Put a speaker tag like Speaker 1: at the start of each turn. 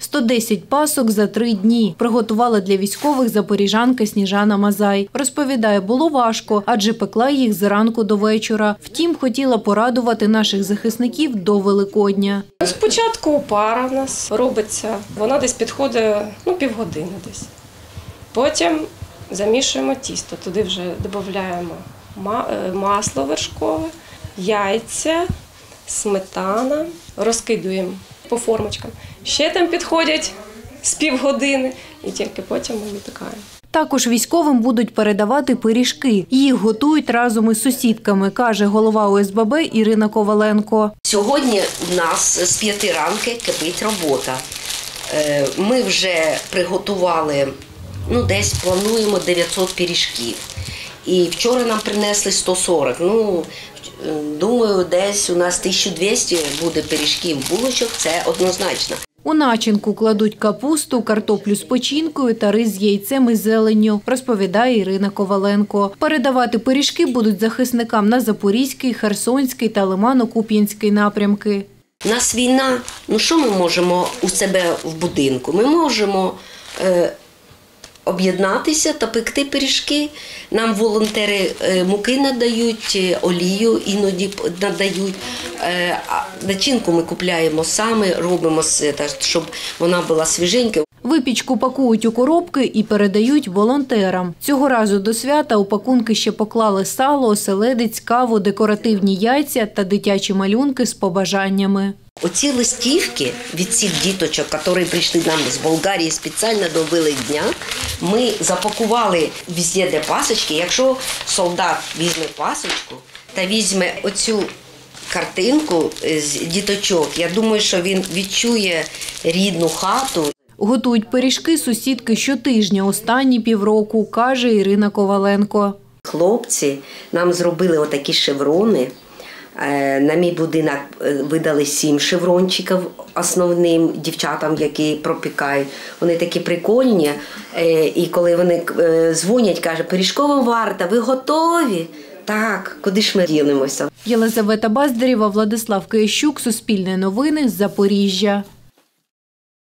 Speaker 1: 110 пасок за три дні приготувала для військових запоріжанка Сніжана Мазай. Розповідає, було важко, адже пекла їх зранку до вечора. Втім, хотіла порадувати наших захисників до Великодня.
Speaker 2: Спочатку пара в нас робиться, вона десь підходить ну, півгодини десь. Потім замішуємо тісто, туди вже додаємо е, масло вершкове, яйця, сметана, розкидуємо по формочкам. Ще там підходять з півгодини і тільки потім ми випікаємо.
Speaker 1: Також військовим будуть передавати пиріжки. Їх готують разом із сусідками, каже голова ОСББ Ірина Коваленко.
Speaker 3: Сьогодні в нас з п'яти ранки кипить робота. Е, Ми вже приготували, ну десь плануємо 900 пиріжків. І вчора нам принесли 140. Ну, думаю, десь у нас 1200 буде пиріжків, булочок, це однозначно.
Speaker 1: У начинку кладуть капусту, картоплю з печінкою та рис з яйцем і зеленню, розповідає Ірина Коваленко. Передавати пиріжки будуть захисникам на Запорізький, Херсонський та Лимано-Куп'янський напрямки.
Speaker 3: У нас війна. Ну що ми можемо у себе в будинку? Ми можемо е, об'єднатися та пекти пиріжки. Нам волонтери е, муки надають, е, олію іноді надають. Е, начинку ми купляємо самі, робимо щоб вона була свіженька.
Speaker 1: Випічку пакують у коробки і передають волонтерам. Цього разу до свята у пакунки ще поклали сало, оселедець, каву, декоративні яйця та дитячі малюнки з побажаннями.
Speaker 3: Оці листівки від цих діточок, які прийшли нам з Болгарії спеціально до Великдня, ми запакували везде, де пасочки. Якщо солдат візьме пасочку та візьме оцю картинку з діточок, я думаю, що він відчує рідну хату.
Speaker 1: Готують пиріжки сусідки щотижня останні півроку, каже Ірина Коваленко.
Speaker 3: Хлопці нам зробили отакі шеврони. Е, На мій будинок е, видали сім шеврончиків основним дівчатам, які пропікають. Вони такі прикольні. Е, І коли вони дзвонять, каже, пиріжкова варта, ви готові? Так, куди ж ми ділимося?
Speaker 1: Єлизавета Баздарєва, Владислав Киящук, Суспільне новини Запоріжжя.